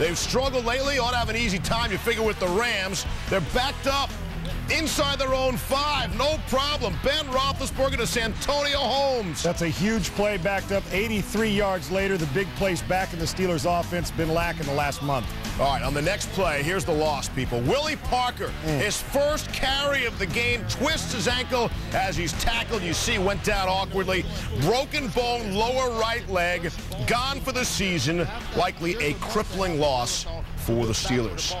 They've struggled lately, ought to have an easy time, you figure, with the Rams. They're backed up inside their own five. No problem. Ben Roethlisberger to Santonio Holmes. That's a huge play backed up 83 yards later. The big place back in the Steelers offense been lacking the last month. All right, on the next play, here's the loss, people. Willie Parker, mm. his first carry of the game, twists his ankle as he's tackled. You see, went down awkwardly. Broken bone, lower right leg, gone for the season. Likely a crippling loss for the Steelers.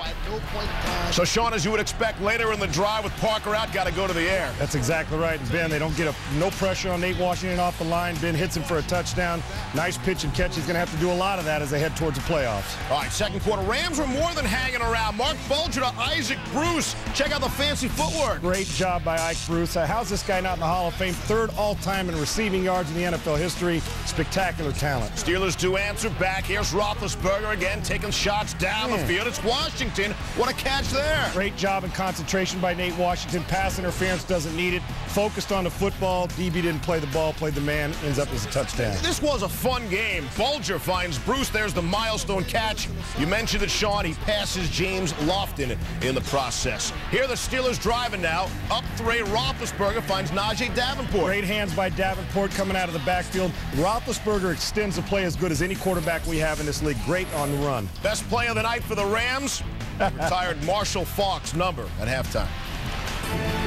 So, Sean, as you would expect later in the drive with Parker out, got to go to the air. That's exactly right. Ben, they don't get a, no pressure on Nate Washington off the line. Ben hits him for a touchdown. Nice pitch and catch. He's going to have to do a lot of that as they head towards the playoffs. All right, second quarter. Rams were more than hanging around. Marc Bulger to Isaac Bruce. Check out the fancy footwork. Great job by Ike Bruce. Uh, how's this guy not in the Hall of Fame? Third all-time in receiving yards in the NFL history. Spectacular talent. Steelers do answer back. Here's Roethlisberger again taking shots down the field. It's Washington. What a catch there. Great job and concentration by Nate Washington. Pass interference doesn't need it. Focused on the football. DB didn't play the ball, played the man. Ends up as a touchdown. This was a fun game. Bulger finds Bruce. There's the milestone catch. You mentioned it, Sean. He passes James Lofton in the process. Here the Steelers driving now. Up three. Roethlisberger finds Najeh Davenport. Great hands by Davenport coming out of the backfield. Roethlisberger extends the play as good as any quarterback we have in this league. Great on the run. Best play of the night for the Rams. Retired Marshall Faulk's number at halftime.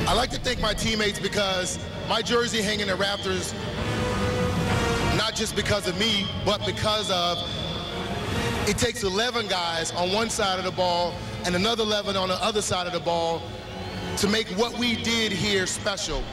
I like to thank my teammates because my jersey hanging in Raptors, not just because of me, but because of it takes 11 guys on one side of the ball and another 11 on the other side of the ball to make what we did here special.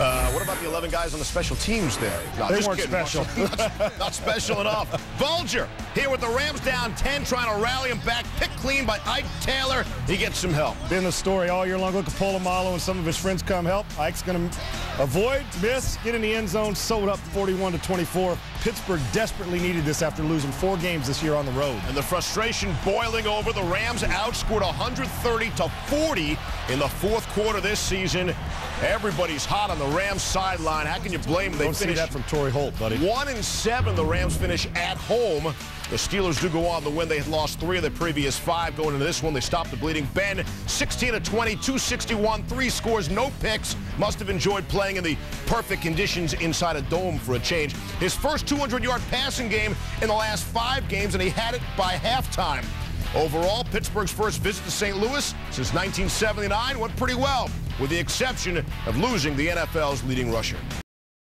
Uh, what about the 11 guys on the special teams there? No, they weren't kidding. special. not, not, special enough. Bulger here with the Rams down 10, trying to rally him back. Picked clean by Ike Taylor. He gets some help. Been the story all year long. Look at Polamalu and some of his friends come help. Ike's going to avoid, miss, get in the end zone, sewed up 41 to 24. Pittsburgh desperately needed this after losing four games this year on the road. And the frustration boiling over. The Rams outscored 130 to 40 in the fourth quarter this season. Everybody's hot on the Rams sideline. How can you blame them? They Don't see that from Torry Holt, buddy. One and seven. The Rams finish at home. The Steelers do go on the win. They had lost three of their previous five going into this one. They stopped the bleeding. Ben, 16 to 20, 261, three scores, no picks. Must have enjoyed playing in the perfect conditions inside a dome for a change. His first 200-yard passing game in the last five games, and he had it by halftime. Overall, Pittsburgh's first visit to St. Louis since 1979 went pretty well, with the exception of losing the NFL's leading rusher.